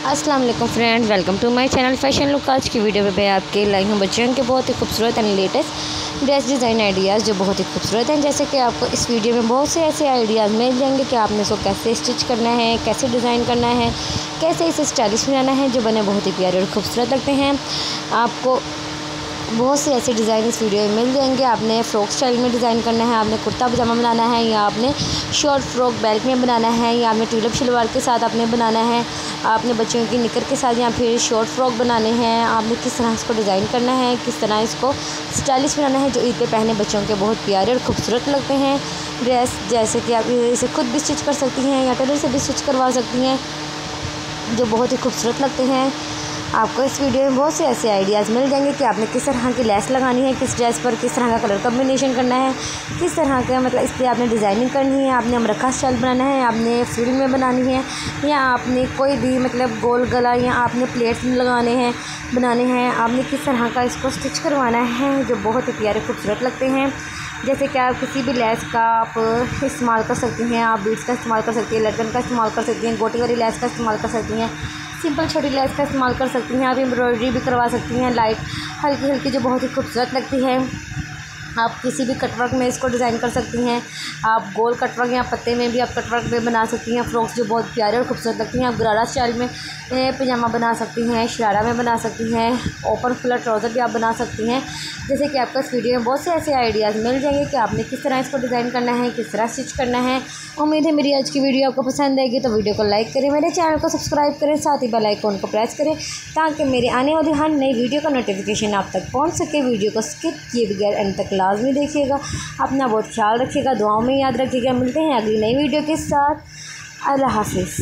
अस्सलाम वालेकुम friend welcome to my channel fashion look. आज की वीडियो में मैं आपके लाई हूँ बच्चों के बहुत ही खूबसूरत and latest dress design ideas जो बहुत ही खूबसूरत हैं। जैसे कि आपको इस वीडियो में बहुत से ऐसे आइडियाज़ मिल जाएँगे कि आपने इसको कैसे स्टिच करना है, कैसे डिज़ाइन करना है, कैसे इसे स्टाइलिश बनाना है, जो बने बहुत ही प्यारे और खूबसूरत लगते हैं। आपको बहुत से ऐसे डिज़ाइन इस वीडियो में मिल जाएँगे। आपने फ़्रॉक स्टाइल में डिज़ाइन करना है, आपने कुर्ता पजामा बनाना है या आपने शॉर्ट फ्रॉक बेल्ट में बनाना है या आपने ट्यूलिप शलवार के साथ आपने बनाना है, आपने बच्चों की निकर के साथ या फिर शॉर्ट फ्रॉक बनाने हैं, आपने किस तरह इसको डिज़ाइन करना है, किस तरह इसको स्टाइलिश बनाना है, जो ईद पे पहने बच्चों के बहुत प्यारे और खूबसूरत लगते हैं। ड्रेस जैसे कि आप इसे खुद भी स्टिच कर सकती हैं या टेलर से भी स्टिच करवा सकती हैं, जो बहुत ही खूबसूरत लगते हैं। आपको इस वीडियो में बहुत से ऐसे आइडियाज़ मिल जाएँगे कि आपने किस तरह की लेस लगानी है, किस ड्रेस पर किस तरह का कलर कम्बिनेशन करना है, किस तरह का मतलब इस पर आपने डिज़ाइनिंग करनी है, आपने अमरखा स्टाइल बनाना है, आपने फ्रिल में बनानी है, या आपने कोई भी मतलब गोल गला या आपने प्लेट्स लगाने हैं, बनाने हैं, आपने किस तरह का इसको स्टिच करवाना है, जो बहुत ही प्यारे खूबसूरत लगते हैं। जैसे कि आप किसी भी लेस का आप इस्तेमाल कर सकती हैं, आप बीट्स का इस्तेमाल कर सकती हैं, लटकन का इस्तेमाल कर सकती हैं, गोटी वाली लेस का इस्तेमाल कर सकती हैं सिंपल छोटी लेस का इस्तेमाल कर सकती हैं, आप एम्ब्रॉयडरी भी करवा सकती हैं, लाइट हल्की हल्की जो बहुत ही खूबसूरत लगती है। आप किसी भी कटवर्क में इसको डिज़ाइन कर सकती हैं। आप गोल कटवर्क या पत्ते में भी आप कटवर्क में बना सकती हैं। फ्रॉक्स जो बहुत प्यारे और खूबसूरत लगती हैं। आप गरारा स्टाइल में पजामा बना सकती हैं, शरारा में बना सकती हैं। ओपन फुलर ट्राउज़र भी आप बना सकती हैं। जैसे कि आपको इस वीडियो में बहुत से ऐसे आइडियाज़ मिल जाएँगे कि आपने किस तरह इसको डिज़ाइन करना है, किस तरह स्टिच करना है। उम्मीद है मेरी आज की वीडियो आपको पसंद आएगी तो वीडियो को लाइक करें, मेरे चैनल को सब्सक्राइब करें, साथ ही बेल को प्रेस करें, ताकि मेरे आने वाली हर नई वीडियो का नोटिफिकेशन आप तक पहुँच सके। वीडियो को स्किप किए बगैर एंड तक लाजमी देखिएगा। अपना बहुत ख्याल रखिएगा। दुआओं में याद रखिएगा। मिलते हैं अगली नई वीडियो के साथ। अल्लाह हाफिज़।